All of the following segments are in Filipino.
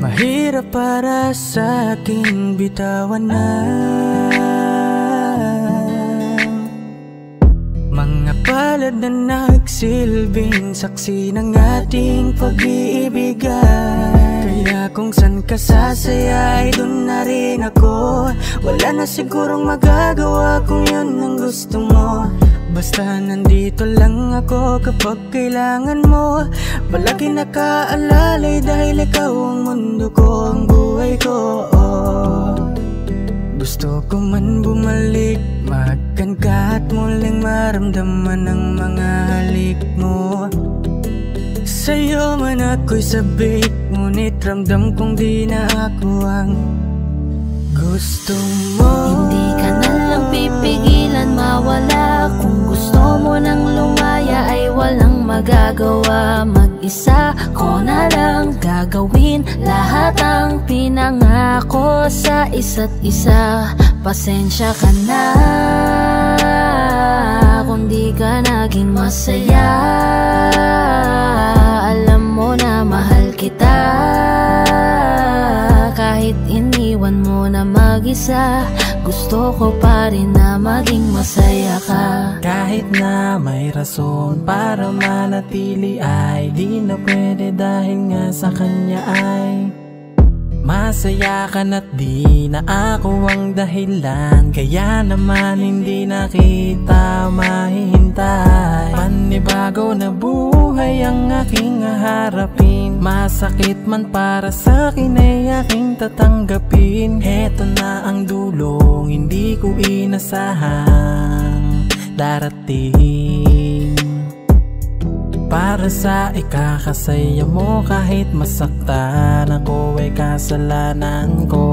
Mahirap para sa akin bitawan. Na Mga palad na nagsilbing saksi ng ating pag-iibigan kung san ka sasaya ay dun na rin ako. Wala na sigurong magagawa kung yun ang gusto mo. Basta nandito lang ako kapag kailangan mo. Palagi nakaalalay dahil ikaw ang mundo ko, ang buhay ko. Gusto ko man bumalik, magkan ka at muling maramdaman ang mga halik mo. Sa'yo man ako'y sabik, ngunit ramdam kong di na ako ang gusto mo. Hindi ka na lang pipigilan mawala. Kung gusto mo nang lumaya ay walang magagawa. Mag-isa ko na lang gagawin Lahat ang pinangako sa isa't isa. Pasensya ka na Kung di ka naging masaya kita. Kahit iniwan mo na mag-isa Gusto ko pa rin na maging masaya ka. Kahit na may rason para manatili ay Di na pwede dahil nga sa kanya ay Masaya ka na't di na ako ang dahilan. Kaya naman hindi na kita mahihintay. Panibago na buhay ang aking haharapin Masakit man para sa akin ay aking tatanggapin. Heto na ang dulong hindi ko inasahang darating. Para sa ikakasaya mo kahit masaktan ako ay kasalanan ko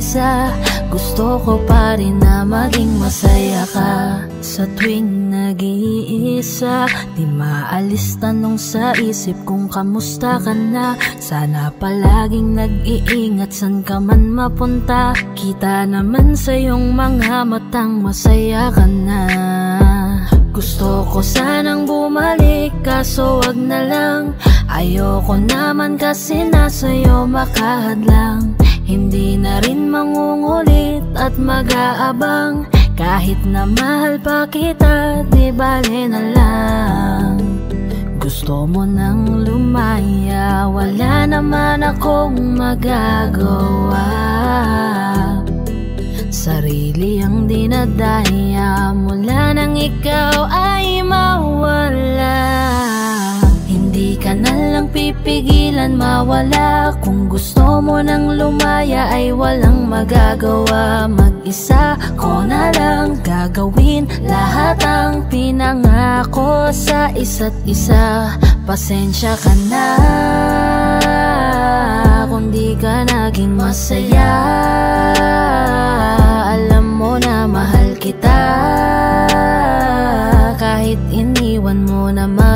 mag-isa Gusto ko pa rin na maging masaya ka. Sa tuwing nag-iisa Di maalis tanong sa isip kung kamusta ka na. Sana palaging nag-iingat san ka man mapunta. Kita naman sa iyong mga matang masaya ka na. Gusto ko sanang bumalik kaso wag na lang. Ayoko naman kasi nasa'yo makahadlang Rin mangungulit at mag-aabang. Kahit na mahal pa kita, di bale na lang. Gusto mo nang lumaya, wala naman akong magagawa. Sarili ang dinadaya mula nang ikaw ay mawala pipigilan mawala. Kung gusto mo nang lumaya ay walang magagawa. Mag-isa ko na lang gagawin Lahat ang pinangako sa isa't isa. Pasensya ka na Kung di ka naging masaya. Alam mo na mahal kita. Kahit iniwan mo na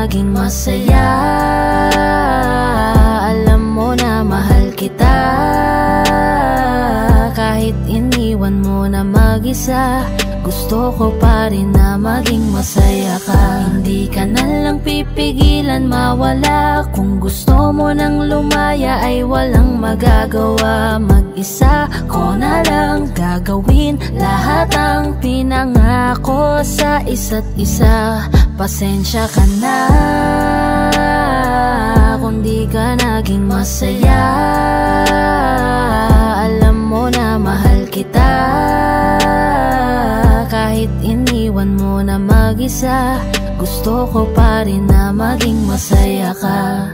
naging masaya. Alam mo na mahal kita. Kahit iniwan mo na mag-isa gusto ko pa rin na maging masaya ka. Hindi ka na lang pipigilan mawala. Kung gusto mo nang lumaya ay walang magagawa. Mag-isa ko na lang gagawin Lahat ang pinangako sa isa't isa. Pasensya ka na Kung di ka naging masaya. Alam mo na mahal kita. Kahit iniwan mo na mag-isa Gusto ko pa rin na maging masaya ka